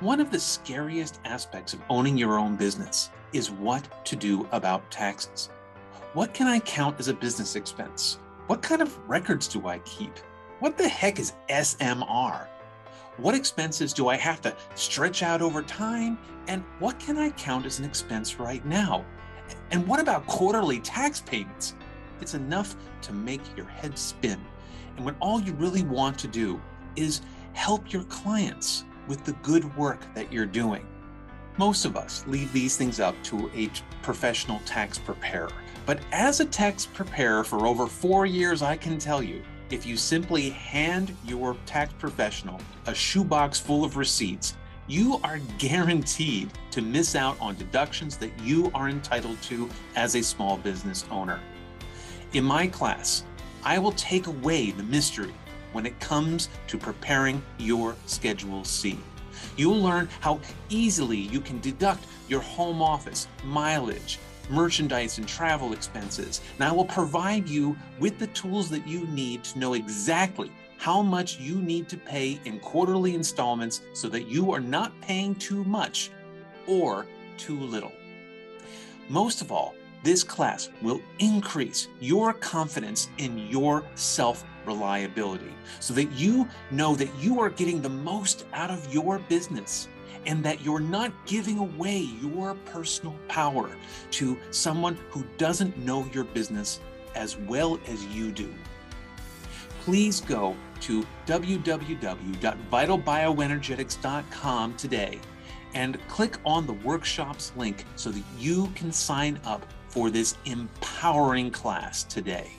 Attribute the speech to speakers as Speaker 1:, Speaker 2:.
Speaker 1: One of the scariest aspects of owning your own business is what to do about taxes. What can I count as a business expense? What kind of records do I keep? What the heck is SMR? What expenses do I have to stretch out over time? And what can I count as an expense right now? And what about quarterly tax payments? It's enough to make your head spin. And when all you really want to do is help your clients with the good work that you're doing. Most of us leave these things up to a professional tax preparer. But as a tax preparer for over four years, I can tell you if you simply hand your tax professional a shoebox full of receipts, you are guaranteed to miss out on deductions that you are entitled to as a small business owner. In my class, I will take away the mystery when it comes to preparing your Schedule C. You'll learn how easily you can deduct your home office, mileage, merchandise, and travel expenses. And I will provide you with the tools that you need to know exactly how much you need to pay in quarterly installments so that you are not paying too much or too little. Most of all, this class will increase your confidence in your self reliability so that you know that you are getting the most out of your business and that you're not giving away your personal power to someone who doesn't know your business as well as you do. Please go to www.vitalbioenergetics.com today and click on the workshops link so that you can sign up for this empowering class today.